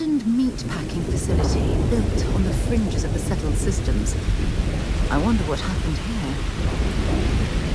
abandoned meat-packing facility built on the fringes of the settled systems. I wonder what happened here.